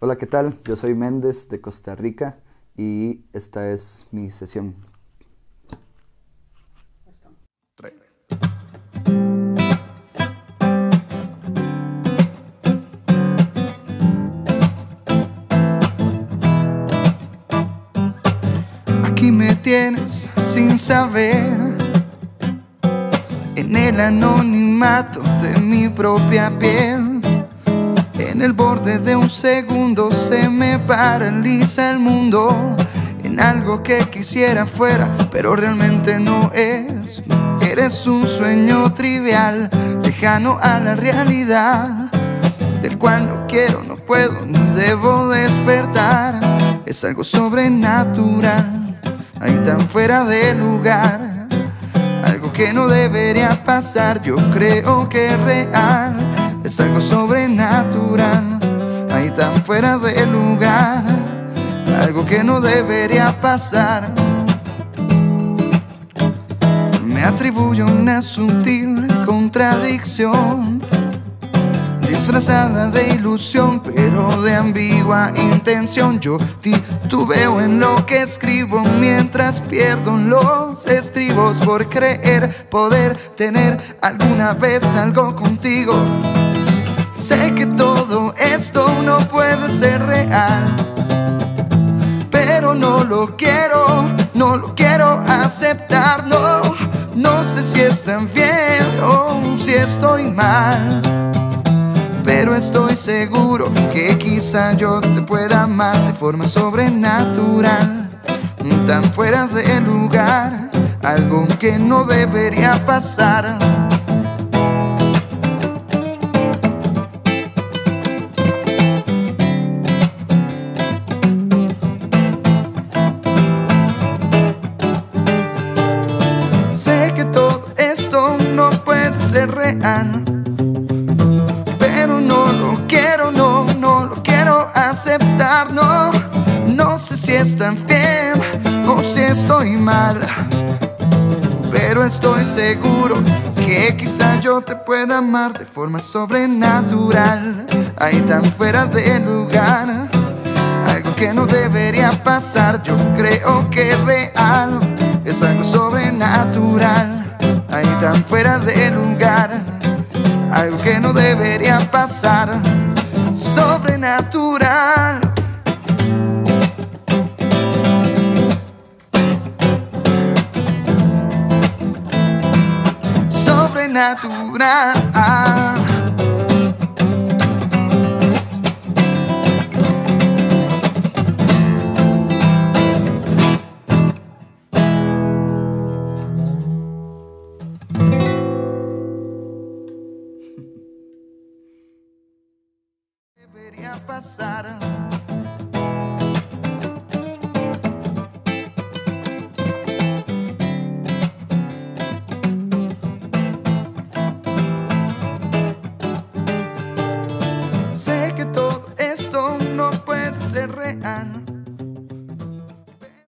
Hola, ¿qué tal? Yo soy Méndez de Costa Rica y esta es mi sesión. Aquí me tienes sin saber en el anonimato de mi propia piel. En el borde de un segundo se me paraliza el mundo en algo que quisiera fuera, pero realmente no es. Eres un sueño trivial, lejano a la realidad, del cual no quiero, no puedo ni debo despertar. Es algo sobrenatural, ahí tan fuera de lugar. Algo que no debería pasar, yo creo que es real. Es algo sobrenatural, ahí tan fuera de lugar. Algo que no debería pasar. Me atribuyo una sutil contradicción disfrazada de ilusión, pero de ambigua intención. Yo titubeo en lo que escribo mientras pierdo los estribos por creer poder tener alguna vez algo contigo. Sé que todo esto no puede ser real, pero no lo quiero, no lo quiero aceptar. No, no sé si es tan bien o si estoy mal pero estoy seguro que quizá yo te pueda amar de forma sobrenatural, tan fuera de lugar, algo que no debería pasar. Sé que todo esto no puede ser real pero no lo quiero, no, no lo quiero aceptar, no, no sé si está bien o si estoy mal, pero estoy seguro que quizá yo te pueda amar de forma sobrenatural, ahí tan fuera de lugar, que no debería pasar, yo creo que es real, es algo sobrenatural, ahí tan fuera de lugar algo que no debería pasar, sobrenatural. Sobrenatural. Debería pasar. Sé que todo esto no puede ser real.